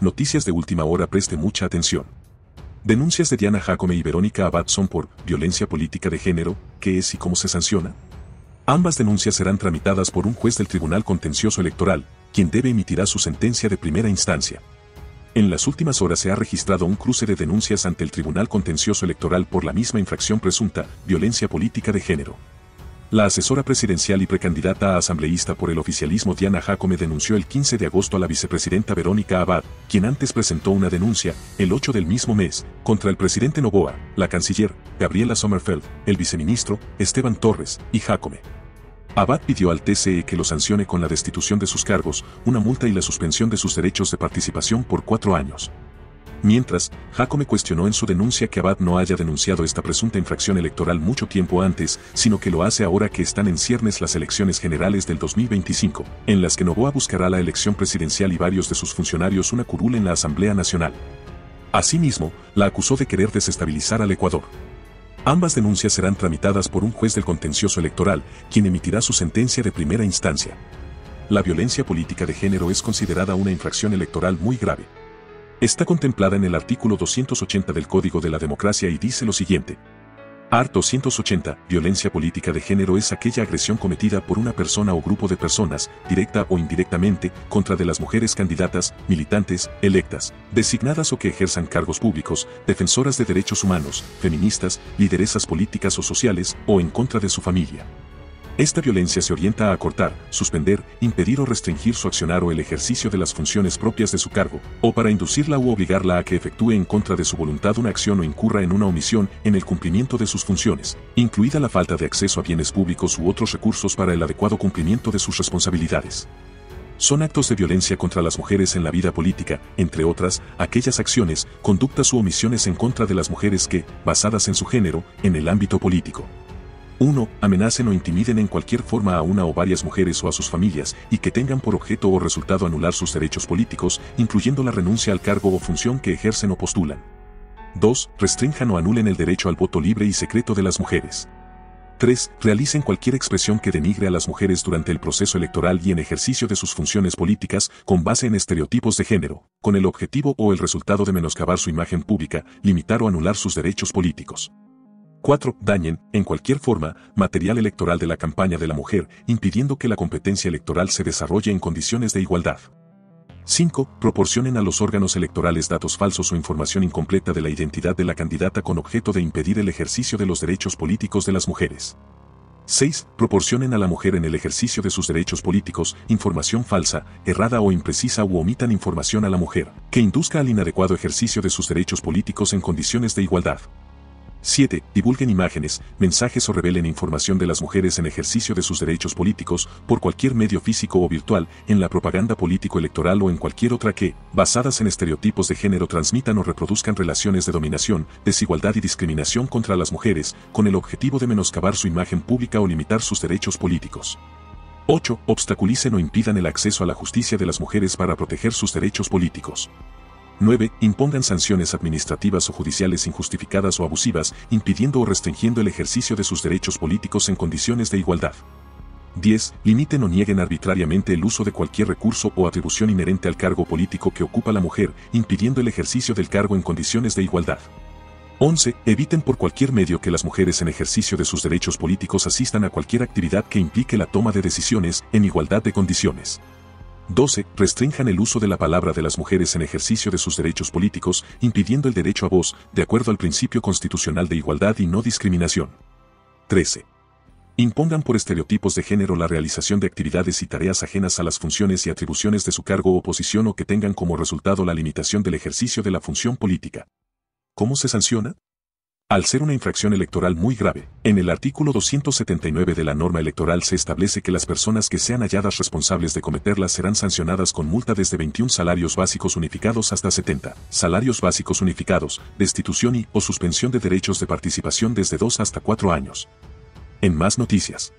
Noticias de última hora preste mucha atención. Denuncias de Diana Jacome y Verónica Abad son por violencia política de género, qué es y cómo se sanciona. Ambas denuncias serán tramitadas por un juez del Tribunal Contencioso Electoral, quien debe emitirá su sentencia de primera instancia. En las últimas horas se ha registrado un cruce de denuncias ante el Tribunal Contencioso Electoral por la misma infracción presunta, violencia política de género. La asesora presidencial y precandidata a asambleísta por el oficialismo Diana Jacome denunció el 15 de agosto a la vicepresidenta Verónica Abad, quien antes presentó una denuncia, el 8 del mismo mes, contra el presidente Novoa, la canciller, Gabriela Sommerfeld, el viceministro, Esteban Torres, y Jacome. Abad pidió al TCE que lo sancione con la destitución de sus cargos, una multa y la suspensión de sus derechos de participación por cuatro años. Mientras, Jacome cuestionó en su denuncia que Abad no haya denunciado esta presunta infracción electoral mucho tiempo antes, sino que lo hace ahora que están en ciernes las elecciones generales del 2025, en las que Novoa buscará la elección presidencial y varios de sus funcionarios una curul en la Asamblea Nacional. Asimismo, la acusó de querer desestabilizar al Ecuador. Ambas denuncias serán tramitadas por un juez del contencioso electoral, quien emitirá su sentencia de primera instancia. La violencia política de género es considerada una infracción electoral muy grave. Está contemplada en el artículo 280 del Código de la Democracia y dice lo siguiente. Art. 280. Violencia política de género es aquella agresión cometida por una persona o grupo de personas, directa o indirectamente, contra de las mujeres candidatas, militantes, electas, designadas o que ejerzan cargos públicos, defensoras de derechos humanos, feministas, lideresas políticas o sociales, o en contra de su familia. Esta violencia se orienta a acortar, suspender, impedir o restringir su accionar o el ejercicio de las funciones propias de su cargo, o para inducirla u obligarla a que efectúe en contra de su voluntad una acción o incurra en una omisión en el cumplimiento de sus funciones, incluida la falta de acceso a bienes públicos u otros recursos para el adecuado cumplimiento de sus responsabilidades. Son actos de violencia contra las mujeres en la vida política, entre otras, aquellas acciones, conductas u omisiones en contra de las mujeres que, basadas en su género, en el ámbito político, 1. Amenacen o intimiden en cualquier forma a una o varias mujeres o a sus familias y que tengan por objeto o resultado anular sus derechos políticos, incluyendo la renuncia al cargo o función que ejercen o postulan. 2. Restrinjan o anulen el derecho al voto libre y secreto de las mujeres. 3. Realicen cualquier expresión que denigre a las mujeres durante el proceso electoral y en ejercicio de sus funciones políticas con base en estereotipos de género, con el objetivo o el resultado de menoscabar su imagen pública, limitar o anular sus derechos políticos. 4. Dañen, en cualquier forma, material electoral de la campaña de la mujer, impidiendo que la competencia electoral se desarrolle en condiciones de igualdad. 5. Proporcionen a los órganos electorales datos falsos o información incompleta de la identidad de la candidata con objeto de impedir el ejercicio de los derechos políticos de las mujeres. 6. Proporcionen a la mujer en el ejercicio de sus derechos políticos información falsa, errada o imprecisa u omitan información a la mujer, que induzca al inadecuado ejercicio de sus derechos políticos en condiciones de igualdad. 7. Divulguen imágenes, mensajes o revelen información de las mujeres en ejercicio de sus derechos políticos por cualquier medio físico o virtual, en la propaganda político-electoral o en cualquier otra que, basadas en estereotipos de género, transmitan o reproduzcan relaciones de dominación, desigualdad y discriminación contra las mujeres, con el objetivo de menoscabar su imagen pública o limitar sus derechos políticos. 8. Obstaculicen o impidan el acceso a la justicia de las mujeres para proteger sus derechos políticos. 9. Impongan sanciones administrativas o judiciales injustificadas o abusivas, impidiendo o restringiendo el ejercicio de sus derechos políticos en condiciones de igualdad. 10. Limiten o nieguen arbitrariamente el uso de cualquier recurso o atribución inherente al cargo político que ocupa la mujer, impidiendo el ejercicio del cargo en condiciones de igualdad. 11. Eviten por cualquier medio que las mujeres en ejercicio de sus derechos políticos asistan a cualquier actividad que implique la toma de decisiones en igualdad de condiciones. 12. Restrinjan el uso de la palabra de las mujeres en ejercicio de sus derechos políticos, impidiendo el derecho a voz, de acuerdo al principio constitucional de igualdad y no discriminación. 13. Impongan por estereotipos de género la realización de actividades y tareas ajenas a las funciones y atribuciones de su cargo o posición o que tengan como resultado la limitación del ejercicio de la función política. ¿Cómo se sanciona? Al ser una infracción electoral muy grave, en el artículo 279 de la norma electoral se establece que las personas que sean halladas responsables de cometerla serán sancionadas con multa desde 21 salarios básicos unificados hasta 70 salarios básicos unificados, destitución y o suspensión de derechos de participación desde 2 hasta 4 años. En más noticias.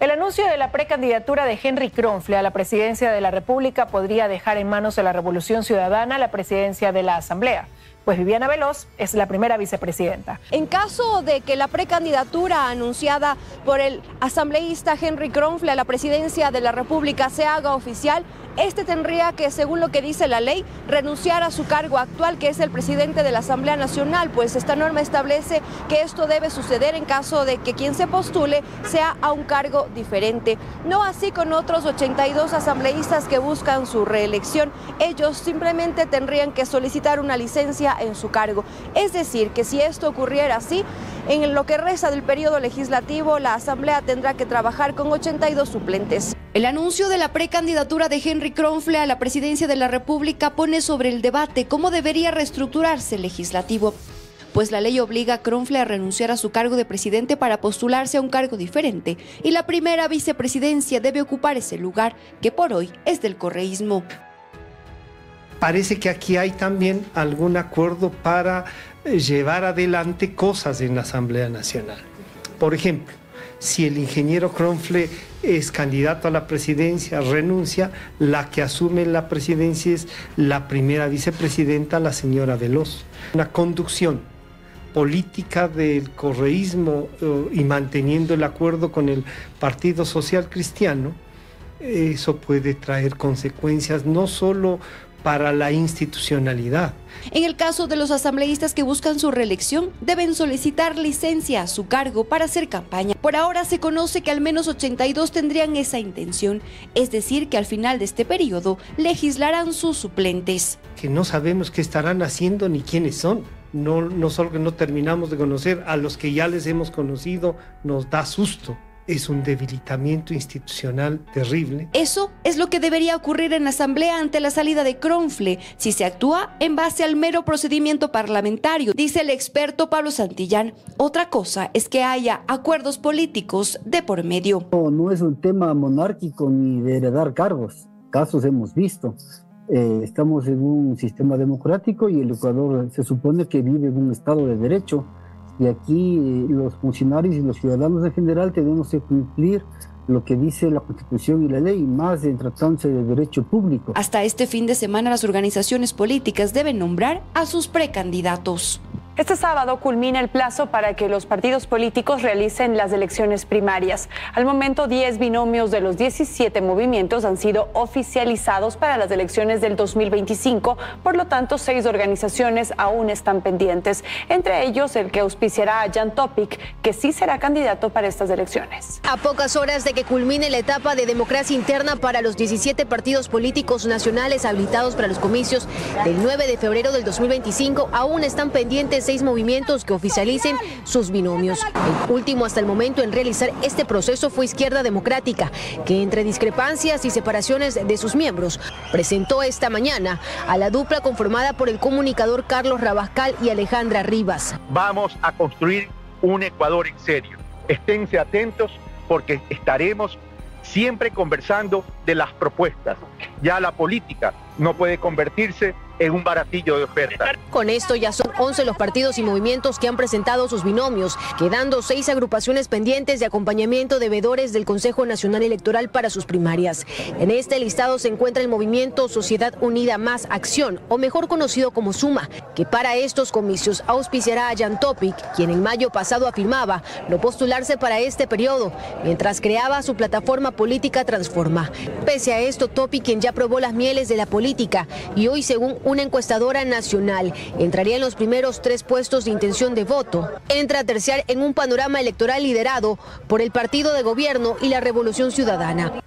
El anuncio de la precandidatura de Henry Kronfle a la presidencia de la República podría dejar en manos de la Revolución Ciudadana la presidencia de la Asamblea pues Viviana Veloz es la primera vicepresidenta. En caso de que la precandidatura anunciada por el asambleísta Henry Kronfle a la presidencia de la República se haga oficial, este tendría que, según lo que dice la ley, renunciar a su cargo actual, que es el presidente de la Asamblea Nacional, pues esta norma establece que esto debe suceder en caso de que quien se postule sea a un cargo diferente. No así con otros 82 asambleístas que buscan su reelección. Ellos simplemente tendrían que solicitar una licencia en su cargo. Es decir, que si esto ocurriera así, en lo que resta del periodo legislativo, la Asamblea tendrá que trabajar con 82 suplentes. El anuncio de la precandidatura de Henry Kronfle a la presidencia de la República pone sobre el debate cómo debería reestructurarse el legislativo pues la ley obliga a Kronfle a renunciar a su cargo de presidente para postularse a un cargo diferente, y la primera vicepresidencia debe ocupar ese lugar, que por hoy es del correísmo. Parece que aquí hay también algún acuerdo para llevar adelante cosas en la Asamblea Nacional. Por ejemplo, si el ingeniero Kronfle es candidato a la presidencia, renuncia, la que asume la presidencia es la primera vicepresidenta, la señora Veloz. Una conducción política del correísmo eh, y manteniendo el acuerdo con el Partido Social Cristiano, eso puede traer consecuencias no solo para la institucionalidad. En el caso de los asambleístas que buscan su reelección, deben solicitar licencia a su cargo para hacer campaña. Por ahora se conoce que al menos 82 tendrían esa intención, es decir, que al final de este periodo legislarán sus suplentes. Que no sabemos qué estarán haciendo ni quiénes son no, no solo que no terminamos de conocer, a los que ya les hemos conocido nos da susto. Es un debilitamiento institucional terrible. Eso es lo que debería ocurrir en la Asamblea ante la salida de Cronfle, si se actúa en base al mero procedimiento parlamentario, dice el experto Pablo Santillán. Otra cosa es que haya acuerdos políticos de por medio. No, no es un tema monárquico ni de heredar cargos. Casos hemos visto. Eh, estamos en un sistema democrático y el Ecuador se supone que vive en un Estado de Derecho y aquí eh, los funcionarios y los ciudadanos en general tenemos que cumplir lo que dice la Constitución y la ley, más en tratándose de derecho público. Hasta este fin de semana las organizaciones políticas deben nombrar a sus precandidatos. Este sábado culmina el plazo para que los partidos políticos realicen las elecciones primarias. Al momento, 10 binomios de los 17 movimientos han sido oficializados para las elecciones del 2025, por lo tanto, seis organizaciones aún están pendientes, entre ellos el que auspiciará a Jan Topic, que sí será candidato para estas elecciones. A pocas horas de que culmine la etapa de democracia interna para los 17 partidos políticos nacionales habilitados para los comicios del 9 de febrero del 2025, aún están pendientes seis movimientos que oficialicen sus binomios. El último hasta el momento en realizar este proceso fue Izquierda Democrática, que entre discrepancias y separaciones de sus miembros, presentó esta mañana a la dupla conformada por el comunicador Carlos Rabascal y Alejandra Rivas. Vamos a construir un Ecuador en serio. Esténse atentos porque estaremos siempre conversando de las propuestas. Ya la política no puede convertirse en un baratillo de oferta. Con esto ya son 11 los partidos y movimientos que han presentado sus binomios, quedando seis agrupaciones pendientes de acompañamiento de veedores del Consejo Nacional Electoral para sus primarias. En este listado se encuentra el movimiento Sociedad Unida Más Acción, o mejor conocido como Suma, que para estos comicios auspiciará a Jan Topic, quien en mayo pasado afirmaba no postularse para este periodo, mientras creaba su plataforma política Transforma. Pese a esto, Topic, quien ya probó las mieles de la política y hoy según una encuestadora nacional, entraría en los primeros tres puestos de intención de voto. Entra a terciar en un panorama electoral liderado por el partido de gobierno y la Revolución Ciudadana.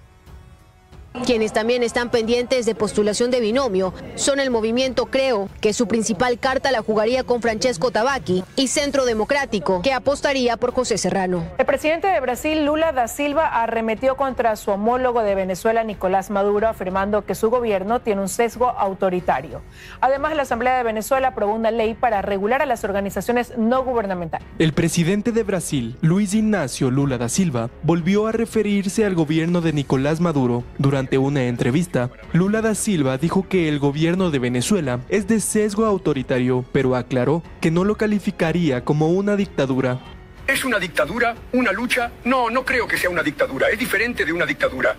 Quienes también están pendientes de postulación de binomio son el movimiento Creo, que su principal carta la jugaría con Francesco Tabaqui, y Centro Democrático, que apostaría por José Serrano. El presidente de Brasil, Lula da Silva, arremetió contra su homólogo de Venezuela, Nicolás Maduro, afirmando que su gobierno tiene un sesgo autoritario. Además, la Asamblea de Venezuela aprobó una ley para regular a las organizaciones no gubernamentales. El presidente de Brasil, Luis Ignacio Lula da Silva, volvió a referirse al gobierno de Nicolás Maduro durante una entrevista, Lula da Silva dijo que el gobierno de Venezuela es de sesgo autoritario, pero aclaró que no lo calificaría como una dictadura. ¿Es una dictadura? ¿Una lucha? No, no creo que sea una dictadura. Es diferente de una dictadura.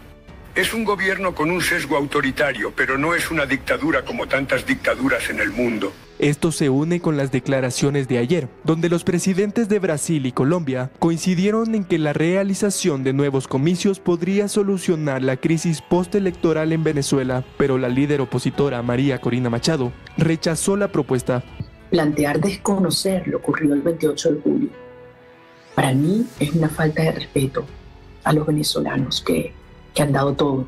Es un gobierno con un sesgo autoritario, pero no es una dictadura como tantas dictaduras en el mundo. Esto se une con las declaraciones de ayer, donde los presidentes de Brasil y Colombia coincidieron en que la realización de nuevos comicios podría solucionar la crisis postelectoral en Venezuela, pero la líder opositora María Corina Machado rechazó la propuesta. Plantear desconocer lo ocurrido el 28 de julio, para mí es una falta de respeto a los venezolanos que, que han dado todo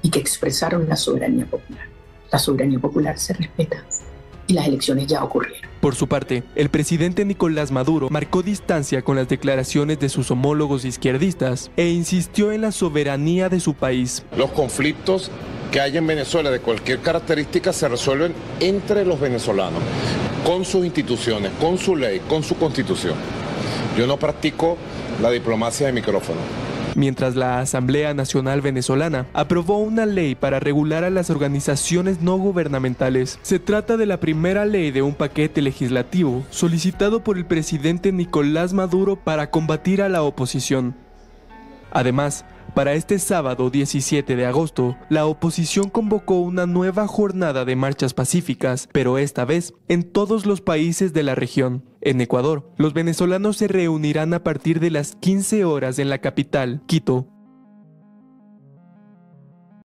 y que expresaron la soberanía popular. La soberanía popular se respeta y las elecciones ya ocurrieron. Por su parte, el presidente Nicolás Maduro marcó distancia con las declaraciones de sus homólogos izquierdistas e insistió en la soberanía de su país. Los conflictos que hay en Venezuela de cualquier característica se resuelven entre los venezolanos, con sus instituciones, con su ley, con su constitución. Yo no practico la diplomacia de micrófono mientras la Asamblea Nacional Venezolana aprobó una ley para regular a las organizaciones no gubernamentales. Se trata de la primera ley de un paquete legislativo solicitado por el presidente Nicolás Maduro para combatir a la oposición. Además, para este sábado 17 de agosto, la oposición convocó una nueva jornada de marchas pacíficas, pero esta vez en todos los países de la región. En Ecuador, los venezolanos se reunirán a partir de las 15 horas en la capital, Quito,